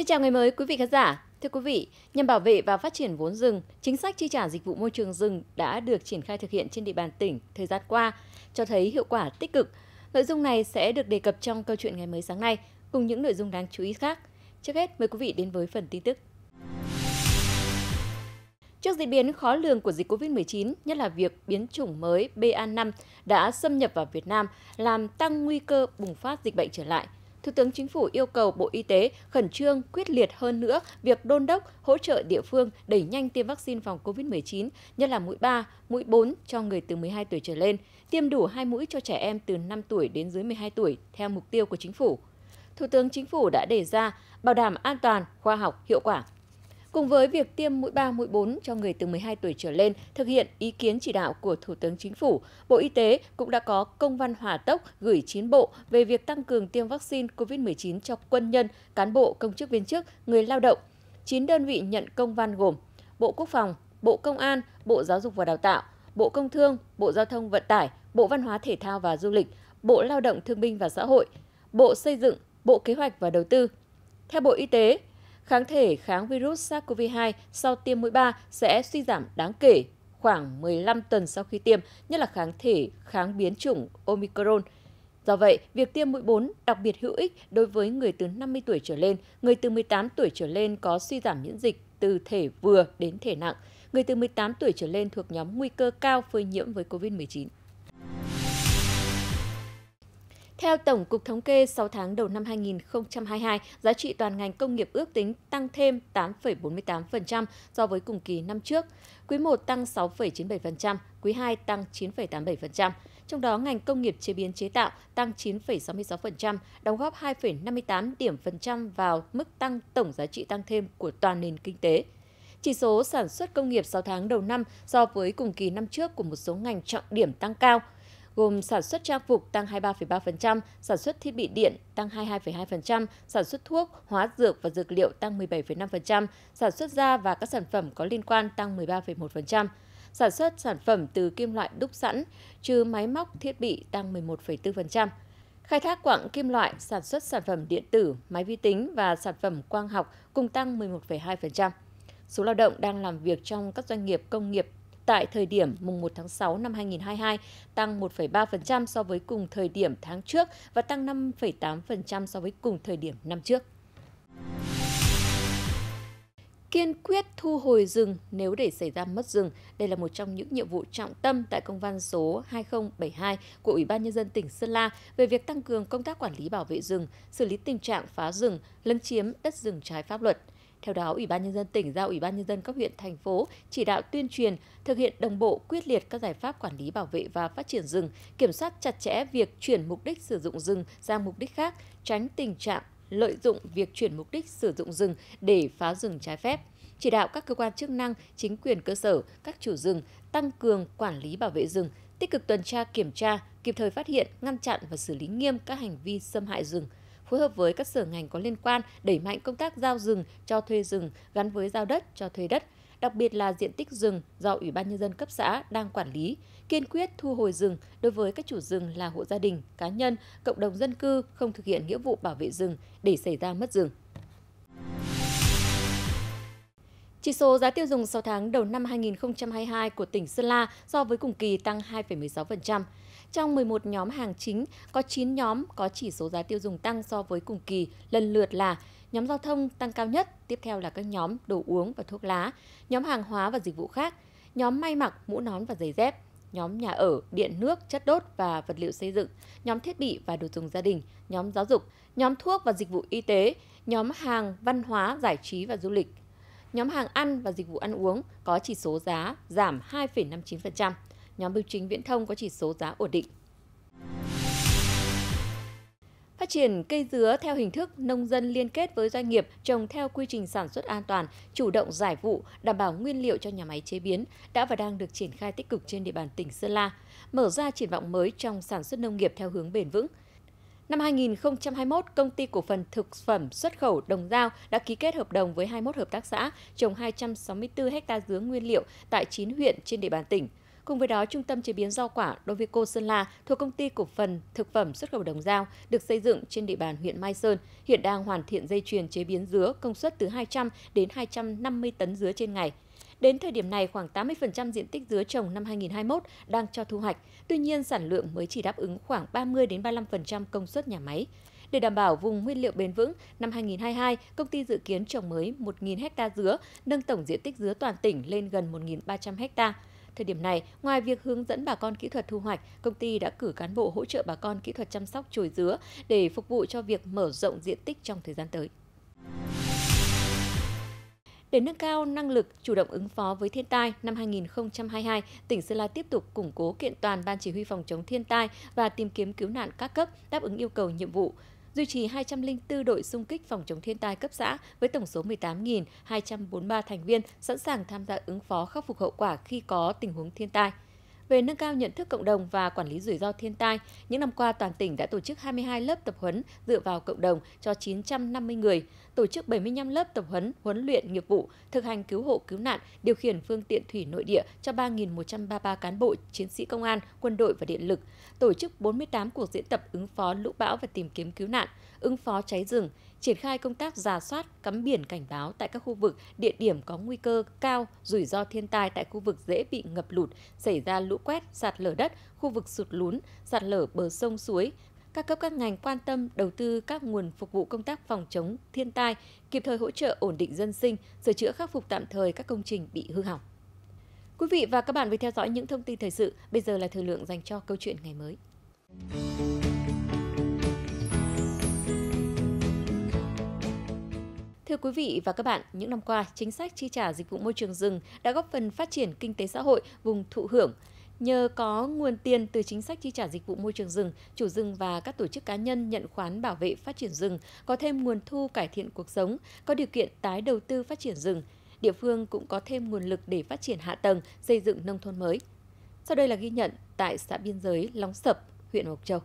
Xin chào ngày mới quý vị khán giả. Thưa quý vị, nhằm bảo vệ và phát triển vốn rừng, chính sách chi trả dịch vụ môi trường rừng đã được triển khai thực hiện trên địa bàn tỉnh thời gian qua, cho thấy hiệu quả tích cực. Nội dung này sẽ được đề cập trong câu chuyện ngày mới sáng nay, cùng những nội dung đáng chú ý khác. Trước hết, mời quý vị đến với phần tin tức. Trước diễn biến khó lường của dịch COVID-19, nhất là việc biến chủng mới BA5 đã xâm nhập vào Việt Nam, làm tăng nguy cơ bùng phát dịch bệnh trở lại – Thủ tướng Chính phủ yêu cầu Bộ Y tế khẩn trương quyết liệt hơn nữa việc đôn đốc hỗ trợ địa phương đẩy nhanh tiêm vaccine phòng COVID-19, nhất là mũi 3, mũi 4 cho người từ 12 tuổi trở lên, tiêm đủ 2 mũi cho trẻ em từ 5 tuổi đến dưới 12 tuổi theo mục tiêu của chính phủ. Thủ tướng Chính phủ đã đề ra bảo đảm an toàn, khoa học, hiệu quả Cùng với việc tiêm mũi 3, mũi 4 cho người từ 12 tuổi trở lên, thực hiện ý kiến chỉ đạo của Thủ tướng Chính phủ, Bộ Y tế cũng đã có công văn hỏa tốc gửi chín bộ về việc tăng cường tiêm vaccine COVID-19 cho quân nhân, cán bộ, công chức viên chức, người lao động. 9 đơn vị nhận công văn gồm Bộ Quốc phòng, Bộ Công an, Bộ Giáo dục và Đào tạo, Bộ Công Thương, Bộ Giao thông Vận tải, Bộ Văn hóa Thể thao và Du lịch, Bộ Lao động Thương binh và Xã hội, Bộ Xây dựng, Bộ Kế hoạch và Đầu tư. Theo Bộ Y tế, kháng thể kháng virus SARS-CoV-2 sau tiêm mũi 3 sẽ suy giảm đáng kể khoảng 15 tuần sau khi tiêm, nhất là kháng thể kháng biến chủng Omicron. Do vậy, việc tiêm mũi 4 đặc biệt hữu ích đối với người từ 50 tuổi trở lên, người từ 18 tuổi trở lên có suy giảm miễn dịch từ thể vừa đến thể nặng, người từ 18 tuổi trở lên thuộc nhóm nguy cơ cao phơi nhiễm với COVID-19. Theo Tổng cục Thống kê, 6 tháng đầu năm 2022, giá trị toàn ngành công nghiệp ước tính tăng thêm 8,48% so với cùng kỳ năm trước. Quý 1 tăng 6,97%, quý 2 tăng 9,87%. Trong đó, ngành công nghiệp chế biến chế tạo tăng 9,66%, đóng góp 2,58 điểm phần trăm vào mức tăng tổng giá trị tăng thêm của toàn nền kinh tế. Chỉ số sản xuất công nghiệp 6 tháng đầu năm so với cùng kỳ năm trước của một số ngành trọng điểm tăng cao – gồm sản xuất trang phục tăng 23,3%, sản xuất thiết bị điện tăng 22,2%, sản xuất thuốc, hóa dược và dược liệu tăng 17,5%, sản xuất da và các sản phẩm có liên quan tăng 13,1%, sản xuất sản phẩm từ kim loại đúc sẵn, trừ máy móc thiết bị tăng 11,4%. Khai thác quặng kim loại, sản xuất sản phẩm điện tử, máy vi tính và sản phẩm quang học cùng tăng 11,2%. Số lao động đang làm việc trong các doanh nghiệp công nghiệp tại thời điểm mùng 1 tháng 6 năm 2022 tăng 1,3% so với cùng thời điểm tháng trước và tăng 5,8% so với cùng thời điểm năm trước. Kiên quyết thu hồi rừng nếu để xảy ra mất rừng. Đây là một trong những nhiệm vụ trọng tâm tại công văn số 2072 của Ủy ban Nhân dân tỉnh Sơn La về việc tăng cường công tác quản lý bảo vệ rừng, xử lý tình trạng phá rừng, lấn chiếm đất rừng trái pháp luật. Theo đó, Ủy ban nhân dân tỉnh giao Ủy ban nhân dân các huyện thành phố chỉ đạo tuyên truyền, thực hiện đồng bộ quyết liệt các giải pháp quản lý bảo vệ và phát triển rừng, kiểm soát chặt chẽ việc chuyển mục đích sử dụng rừng sang mục đích khác, tránh tình trạng lợi dụng việc chuyển mục đích sử dụng rừng để phá rừng trái phép. Chỉ đạo các cơ quan chức năng, chính quyền cơ sở, các chủ rừng tăng cường quản lý bảo vệ rừng, tích cực tuần tra kiểm tra, kịp thời phát hiện, ngăn chặn và xử lý nghiêm các hành vi xâm hại rừng, phối hợp với các sở ngành có liên quan đẩy mạnh công tác giao rừng cho thuê rừng gắn với giao đất cho thuê đất, đặc biệt là diện tích rừng do Ủy ban Nhân dân cấp xã đang quản lý, kiên quyết thu hồi rừng đối với các chủ rừng là hộ gia đình, cá nhân, cộng đồng dân cư không thực hiện nghĩa vụ bảo vệ rừng để xảy ra mất rừng. Chỉ số giá tiêu dùng 6 tháng đầu năm 2022 của tỉnh Sơn La so với cùng kỳ tăng 2,16%. Trong 11 nhóm hàng chính, có 9 nhóm có chỉ số giá tiêu dùng tăng so với cùng kỳ, lần lượt là nhóm giao thông tăng cao nhất, tiếp theo là các nhóm đồ uống và thuốc lá, nhóm hàng hóa và dịch vụ khác, nhóm may mặc, mũ nón và giày dép, nhóm nhà ở, điện nước, chất đốt và vật liệu xây dựng, nhóm thiết bị và đồ dùng gia đình, nhóm giáo dục, nhóm thuốc và dịch vụ y tế, nhóm hàng văn hóa, giải trí và du lịch. Nhóm hàng ăn và dịch vụ ăn uống có chỉ số giá giảm 2,59% nhóm bưu chính viễn thông có chỉ số giá ổn định. Phát triển cây dứa theo hình thức nông dân liên kết với doanh nghiệp trồng theo quy trình sản xuất an toàn, chủ động giải vụ, đảm bảo nguyên liệu cho nhà máy chế biến đã và đang được triển khai tích cực trên địa bàn tỉnh Sơn La, mở ra triển vọng mới trong sản xuất nông nghiệp theo hướng bền vững. Năm 2021, công ty cổ phần thực phẩm xuất khẩu Đồng Giao đã ký kết hợp đồng với 21 hợp tác xã trồng 264 ha dứa nguyên liệu tại 9 huyện trên địa bàn tỉnh – Cùng với đó, Trung tâm chế biến rau quả Dovico Sơn La thuộc công ty cổ phần thực phẩm xuất khẩu Đồng Giao được xây dựng trên địa bàn huyện Mai Sơn, hiện đang hoàn thiện dây chuyền chế biến dứa công suất từ 200 đến 250 tấn dứa trên ngày. Đến thời điểm này, khoảng 80% diện tích dứa trồng năm 2021 đang cho thu hoạch, tuy nhiên sản lượng mới chỉ đáp ứng khoảng 30 đến 35% công suất nhà máy. Để đảm bảo vùng nguyên liệu bền vững, năm 2022, công ty dự kiến trồng mới 1.000 ha dứa, nâng tổng diện tích dứa toàn tỉnh lên gần 1.300 hectare. Thời điểm này, ngoài việc hướng dẫn bà con kỹ thuật thu hoạch, công ty đã cử cán bộ hỗ trợ bà con kỹ thuật chăm sóc chồi dứa để phục vụ cho việc mở rộng diện tích trong thời gian tới. Để nâng cao năng lực chủ động ứng phó với thiên tai, năm 2022, tỉnh Sơn La tiếp tục củng cố kiện toàn Ban Chỉ huy phòng chống thiên tai và tìm kiếm cứu nạn các cấp đáp ứng yêu cầu nhiệm vụ, duy trì 204 đội xung kích phòng chống thiên tai cấp xã với tổng số 18.243 thành viên sẵn sàng tham gia ứng phó khắc phục hậu quả khi có tình huống thiên tai. Về nâng cao nhận thức cộng đồng và quản lý rủi ro thiên tai, những năm qua toàn tỉnh đã tổ chức 22 lớp tập huấn dựa vào cộng đồng cho 950 người, tổ chức 75 lớp tập huấn huấn luyện nghiệp vụ, thực hành cứu hộ cứu nạn, điều khiển phương tiện thủy nội địa cho 3.133 cán bộ, chiến sĩ công an, quân đội và điện lực, tổ chức 48 cuộc diễn tập ứng phó lũ bão và tìm kiếm cứu nạn, ứng phó cháy rừng, triển khai công tác giả soát, cắm biển cảnh báo tại các khu vực, địa điểm có nguy cơ cao, rủi ro thiên tai tại khu vực dễ bị ngập lụt, xảy ra lũ quét, sạt lở đất, khu vực sụt lún, sạt lở bờ sông suối, các cấp các ngành quan tâm đầu tư các nguồn phục vụ công tác phòng chống thiên tai, kịp thời hỗ trợ ổn định dân sinh, sửa chữa khắc phục tạm thời các công trình bị hư hỏng. Quý vị và các bạn vừa theo dõi những thông tin thời sự, bây giờ là thời lượng dành cho câu chuyện ngày mới. Thưa quý vị và các bạn, những năm qua, chính sách chi trả dịch vụ môi trường rừng đã góp phần phát triển kinh tế xã hội vùng thụ hưởng. Nhờ có nguồn tiền từ chính sách chi trả dịch vụ môi trường rừng, chủ rừng và các tổ chức cá nhân nhận khoán bảo vệ phát triển rừng có thêm nguồn thu cải thiện cuộc sống, có điều kiện tái đầu tư phát triển rừng. Địa phương cũng có thêm nguồn lực để phát triển hạ tầng, xây dựng nông thôn mới. Sau đây là ghi nhận tại xã biên giới Lóng Sập, huyện Mộc Châu.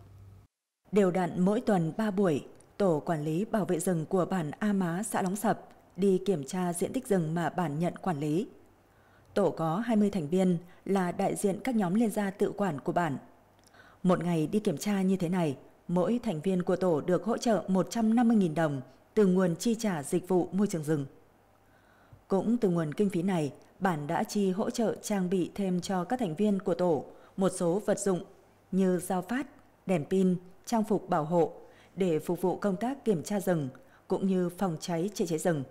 Đều đặn mỗi tuần 3 buổi, Tổ quản lý bảo vệ rừng của bản A Má xã Lóng Sập đi kiểm tra diện tích rừng mà bản nhận quản lý. Tổ có 20 thành viên là đại diện các nhóm liên gia tự quản của bản. Một ngày đi kiểm tra như thế này, mỗi thành viên của tổ được hỗ trợ 150.000 đồng từ nguồn chi trả dịch vụ môi trường rừng. Cũng từ nguồn kinh phí này, bản đã chi hỗ trợ trang bị thêm cho các thành viên của tổ một số vật dụng như dao phát, đèn pin, trang phục bảo hộ, để phục vụ công tác kiểm tra rừng cũng như phòng cháy chữa cháy rừng.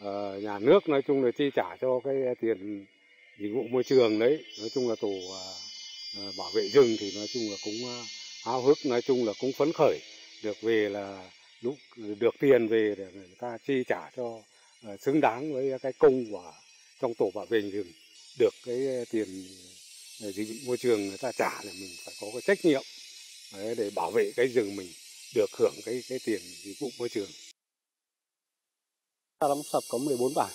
Ờ, nhà nước nói chung là chi trả cho cái tiền dịch vụ môi trường đấy, nói chung là tổ uh, bảo vệ rừng thì nói chung là cũng uh, háo hức, nói chung là cũng phấn khởi được về là lúc được tiền về để người ta chi trả cho uh, xứng đáng với cái công của trong tổ bảo vệ rừng được cái ờ, tiền dịch vụ môi trường người ta trả là mình phải có cái trách nhiệm Đấy, để bảo vệ cái rừng mình được hưởng cái cái tiền dịch vụ môi trường. Xã Long Sập có 14 bản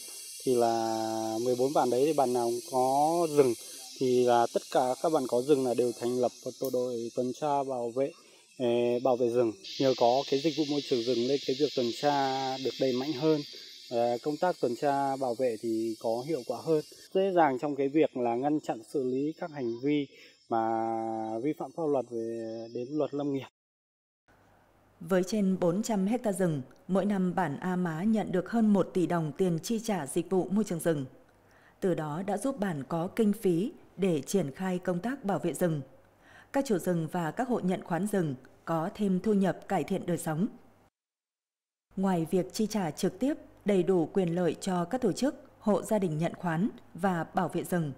thì là 14 bản đấy thì bản nào có rừng. Thì là tất cả các bạn có rừng là đều thành lập một tổ đội tuần tra bảo vệ ờ, bảo vệ rừng. Nhờ có cái dịch vụ môi trường rừng lên cái việc tuần tra được đầy mạnh hơn. Ờ, công tác tuần tra bảo vệ thì có hiệu quả hơn. Dễ dàng trong cái việc là ngăn chặn xử lý các hành vi mà vi phạm pháp luật về đến luật lâm nghiệp. Với trên 400 hecta rừng, mỗi năm bản A Má nhận được hơn 1 tỷ đồng tiền chi trả dịch vụ môi trường rừng. Từ đó đã giúp bản có kinh phí để triển khai công tác bảo vệ rừng. Các chủ rừng và các hộ nhận khoán rừng có thêm thu nhập cải thiện đời sống. Ngoài việc chi trả trực tiếp đầy đủ quyền lợi cho các tổ chức, hộ gia đình nhận khoán và bảo vệ rừng,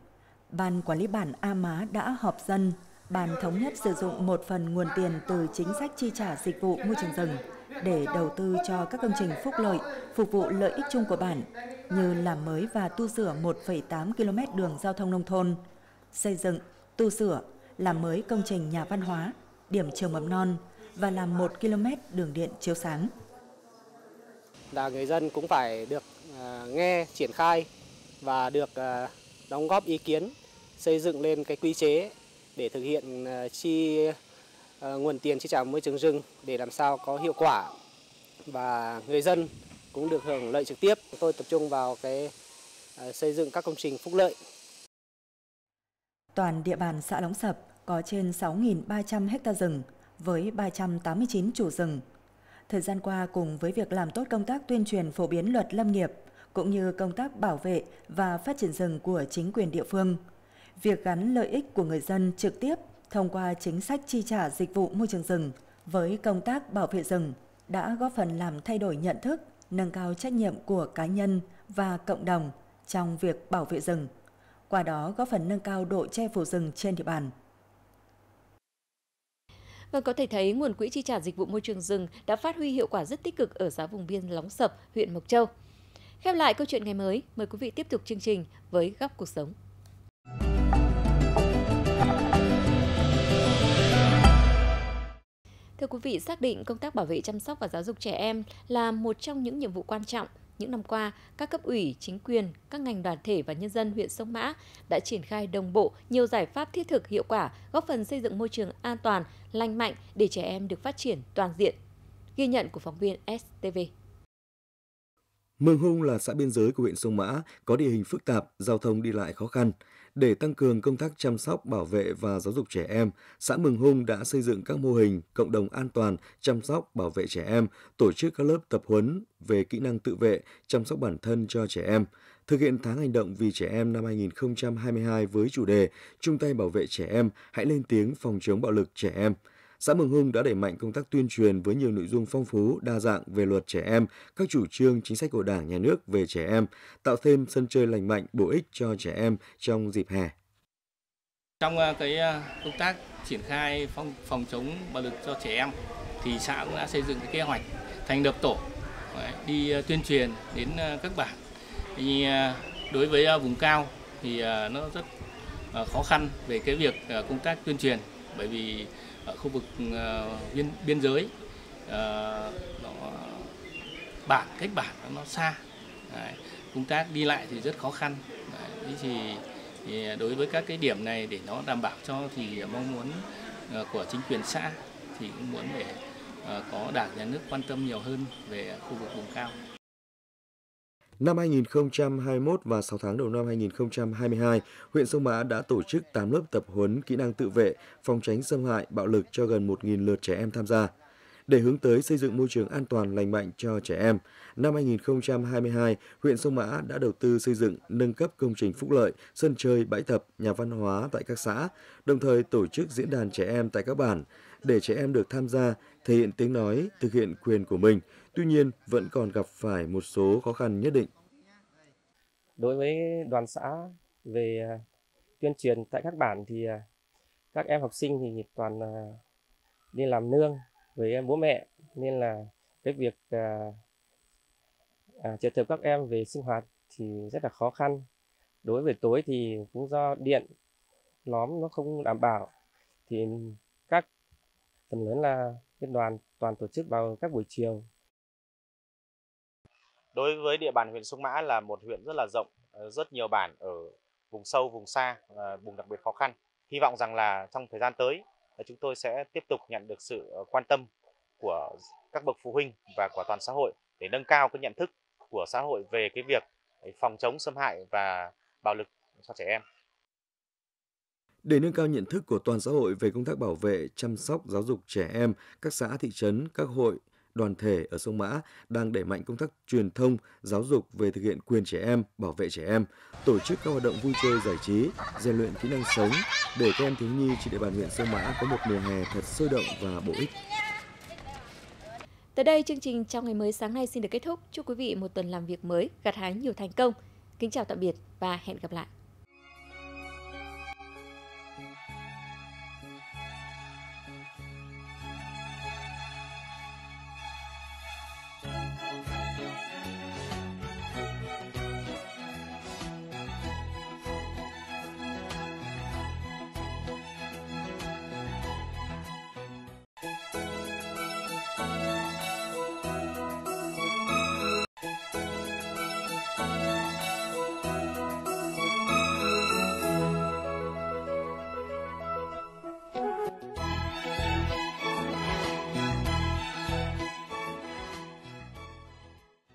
Ban quản lý bản A Má đã họp dân, ban thống nhất sử dụng một phần nguồn tiền từ chính sách chi trả dịch vụ môi trường rừng để đầu tư cho các công trình phúc lợi, phục vụ lợi ích chung của bản như làm mới và tu sửa 1,8 km đường giao thông nông thôn, xây dựng, tu sửa, làm mới công trình nhà văn hóa, điểm trường mầm non và làm 1 km đường điện chiếu sáng. Là người dân cũng phải được uh, nghe triển khai và được uh, đóng góp ý kiến xây dựng lên cái quy chế để thực hiện à, chi à, nguồn tiền chi trả môi trường rừng để làm sao có hiệu quả và người dân cũng được hưởng lợi trực tiếp. Tôi tập trung vào cái à, xây dựng các công trình phúc lợi. Toàn địa bàn xã Lóng Sập có trên 6.300 hecta rừng với 389 chủ rừng. Thời gian qua cùng với việc làm tốt công tác tuyên truyền phổ biến luật lâm nghiệp cũng như công tác bảo vệ và phát triển rừng của chính quyền địa phương, việc gắn lợi ích của người dân trực tiếp thông qua chính sách chi trả dịch vụ môi trường rừng với công tác bảo vệ rừng đã góp phần làm thay đổi nhận thức, nâng cao trách nhiệm của cá nhân và cộng đồng trong việc bảo vệ rừng, qua đó góp phần nâng cao độ che phủ rừng trên địa bàn. Vâng, có thể thấy nguồn quỹ chi trả dịch vụ môi trường rừng đã phát huy hiệu quả rất tích cực ở xã vùng biên Lóng Sập, huyện Mộc Châu. Khép lại câu chuyện ngày mới, mời quý vị tiếp tục chương trình với góc cuộc sống. Thưa quý vị, xác định công tác bảo vệ chăm sóc và giáo dục trẻ em là một trong những nhiệm vụ quan trọng. Những năm qua, các cấp ủy, chính quyền, các ngành đoàn thể và nhân dân huyện Sông Mã đã triển khai đồng bộ nhiều giải pháp thiết thực hiệu quả, góp phần xây dựng môi trường an toàn, lành mạnh để trẻ em được phát triển toàn diện. Ghi nhận của phóng viên STV. Mường Hung là xã biên giới của huyện Sông Mã, có địa hình phức tạp, giao thông đi lại khó khăn. Để tăng cường công tác chăm sóc, bảo vệ và giáo dục trẻ em, xã Mường Hung đã xây dựng các mô hình cộng đồng an toàn, chăm sóc, bảo vệ trẻ em, tổ chức các lớp tập huấn về kỹ năng tự vệ, chăm sóc bản thân cho trẻ em, thực hiện tháng hành động vì trẻ em năm 2022 với chủ đề chung tay bảo vệ trẻ em, hãy lên tiếng phòng chống bạo lực trẻ em – xã Mường Hung đã đẩy mạnh công tác tuyên truyền với nhiều nội dung phong phú, đa dạng về luật trẻ em, các chủ trương chính sách của Đảng, Nhà nước về trẻ em, tạo thêm sân chơi lành mạnh, bổ ích cho trẻ em trong dịp hè. Trong ờ, cái ờ, công tác triển khai phòng, phòng chống bạo lực cho trẻ em thì xã cũng đã xây dựng cái kế hoạch thành lập tổ đi ờ, tuyên truyền đến các bản. Thì đối với vùng cao thì nó rất khó khăn về cái việc công tác tuyên truyền bởi vì ở khu vực uh, biên biên giới. Uh, nó bản cách bản nó xa. Đấy, công tác đi lại thì rất khó khăn. Đấy, thì, thì đối với các cái điểm này để nó đảm bảo cho thì mong muốn uh, của chính quyền xã thì cũng muốn để uh, có đảng nhà nước quan tâm nhiều hơn về khu vực vùng cao. Năm 2021 và 6 tháng đầu năm 2022, huyện Sông Mã đã tổ chức 8 lớp tập huấn kỹ năng tự vệ, phòng tránh xâm hại, bạo lực cho gần 1.000 lượt trẻ em tham gia. Để hướng tới xây dựng môi trường an toàn lành mạnh cho trẻ em, năm 2022, huyện Sông Mã đã đầu tư xây dựng, nâng cấp công trình phúc lợi, sân chơi, bãi tập, nhà văn hóa tại các xã, đồng thời tổ chức diễn đàn trẻ em tại các bản, để trẻ em được tham gia, thể hiện tiếng nói, thực hiện quyền của mình, tuy nhiên vẫn còn gặp phải một số khó khăn nhất định. Đối với đoàn xã về à, tuyên truyền tại các bản thì à, các em học sinh thì toàn à, đi làm nương với bố mẹ. Nên là cái việc à, à, trợ tập các em về sinh hoạt thì rất là khó khăn. Đối với tối thì cũng do điện lóm nó không đảm bảo. Thì các phần lớn là cái đoàn toàn tổ chức vào các buổi chiều. Đối với địa bàn huyện Sông Mã là một huyện rất là rộng, ờ, rất nhiều bản ở vùng sâu, vùng xa, ờ, vùng đặc biệt khó khăn. Hy vọng rằng là trong thời gian tới ờ, chúng tôi sẽ tiếp tục nhận được sự quan tâm của các bậc phụ huynh và của toàn xã hội để nâng cao cái nhận thức của xã hội về cái việc phòng chống xâm hại và bạo lực cho trẻ em. Để nâng cao nhận thức của toàn xã hội về công tác bảo vệ, chăm sóc, giáo dục trẻ em, các xã thị trấn, các hội, đoàn thể ở sông Mã đang đẩy mạnh công tác truyền thông, giáo dục về thực hiện quyền trẻ em, bảo vệ trẻ em, tổ chức các hoạt động vui chơi giải trí, rèn luyện kỹ năng sống để các em thiếu nhi trên địa bàn huyện Sông Mã có một mùa hè thật sôi động và bổ ích. Tới đây chương trình trong ngày mới sáng nay xin được kết thúc. Chúc quý vị một tuần làm việc mới, gặt hái nhiều thành công. Kính chào tạm biệt và hẹn gặp lại.